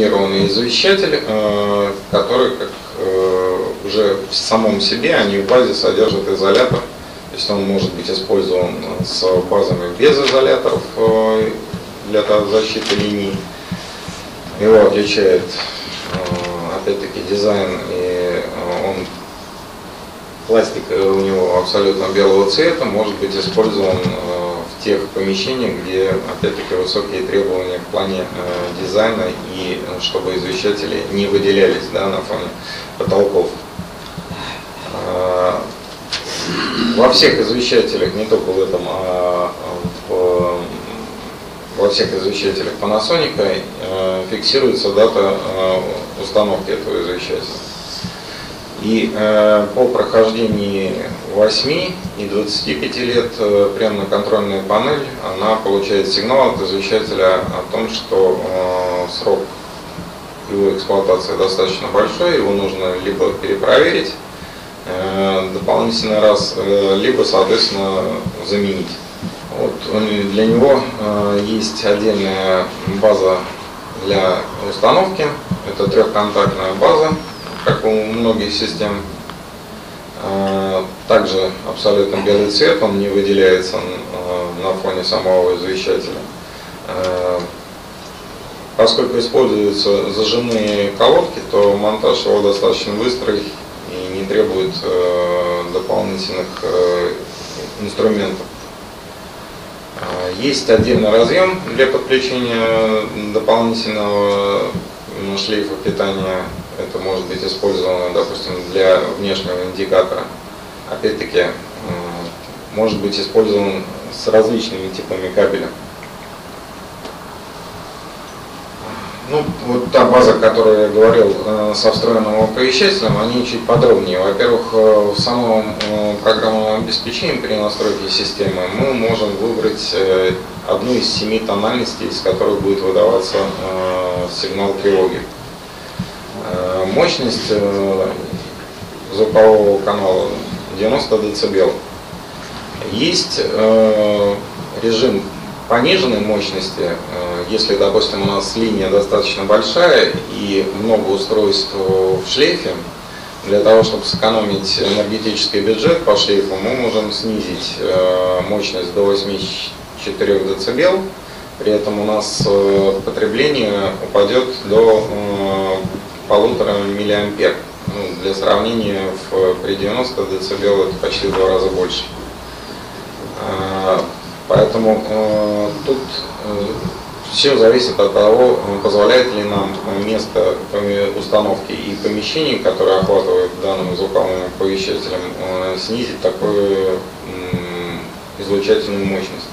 комбинированный извещатель, э, который как э, уже в самом себе, они в базе содержат изолятор. То есть он может быть использован с базами без изоляторов э, для защиты линий. Его отличает опять-таки дизайн и он пластик у него абсолютно белого цвета, может быть использован тех помещениях, где, опять-таки, высокие требования в плане э, дизайна и э, чтобы извещатели не выделялись да, на фоне потолков. Э, во всех извещателях, не только в этом, а в, во всех извещателях Panasonic э, фиксируется дата э, установки этого извещателя. И э, по прохождении 8 и 25 лет э, прямо на контрольную панель она получает сигнал от извещателя о том, что э, срок его эксплуатации достаточно большой, его нужно либо перепроверить э, дополнительный раз, э, либо, соответственно, заменить. Вот, для него э, есть отдельная база для установки, это трехконтактная база, как у многих систем. А, также абсолютно белый цвет, он не выделяется а, на фоне самого извещателя. А, поскольку используются зажимные колодки, то монтаж его достаточно быстрый и не требует дополнительных инструментов. Есть отдельный разъем для подключения дополнительного шлейфа питания это может быть использовано, допустим, для внешнего индикатора. Опять-таки, может быть использован с различными типами кабеля. Ну, вот та база, о которой я говорил, э, со встроенным оповещателем, они чуть подробнее. Во-первых, э, в самом э, программном обеспечении при настройке системы мы можем выбрать одну из семи тональностей, из которых будет выдаваться сигнал тревоги. Мощность э, звукового канала 90 дБ. Есть э, режим пониженной мощности, э, если, допустим, у нас линия достаточно большая и много устройств в шлейфе, для того, чтобы сэкономить энергетический бюджет по шлейфу, мы можем снизить мощность до 84 дБ, при этом у нас потребление упадет до полутора миллиампер. Ну, для сравнения, в, при 90 дБ это почти в два раза больше. А, поэтому э, тут э, все зависит от того, позволяет ли нам место установки и помещений, которые охватывают данным звуковым оповещателем, э, снизить такую излучательную мощность.